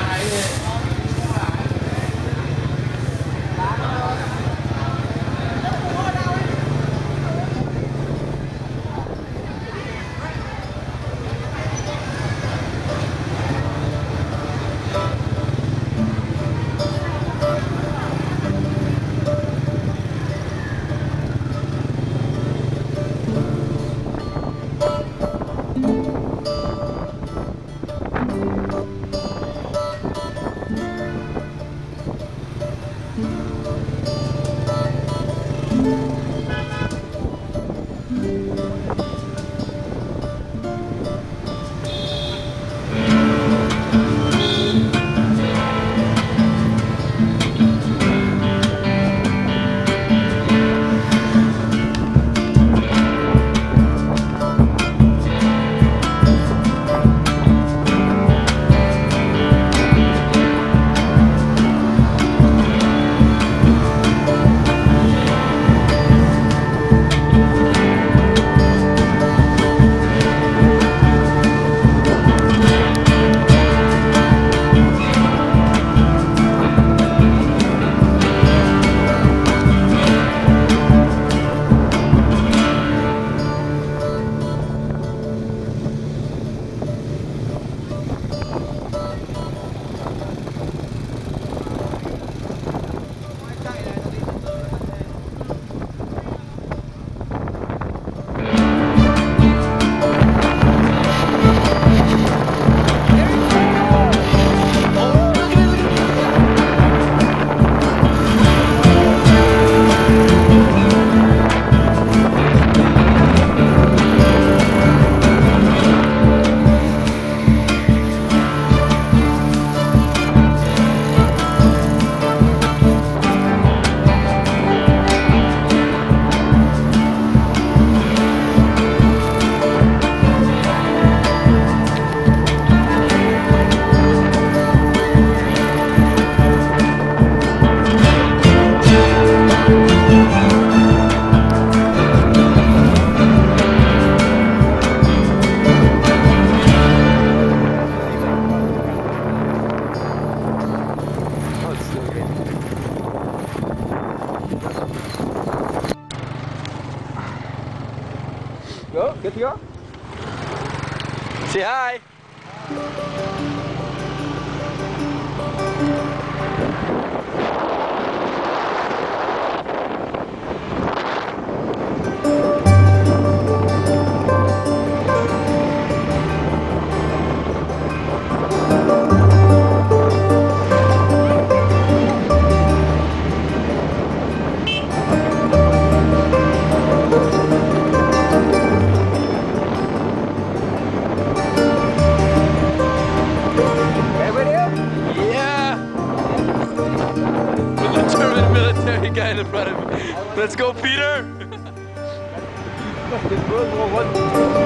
I, I Good to go? Say hi. hi. in front of me. Let's go, Peter!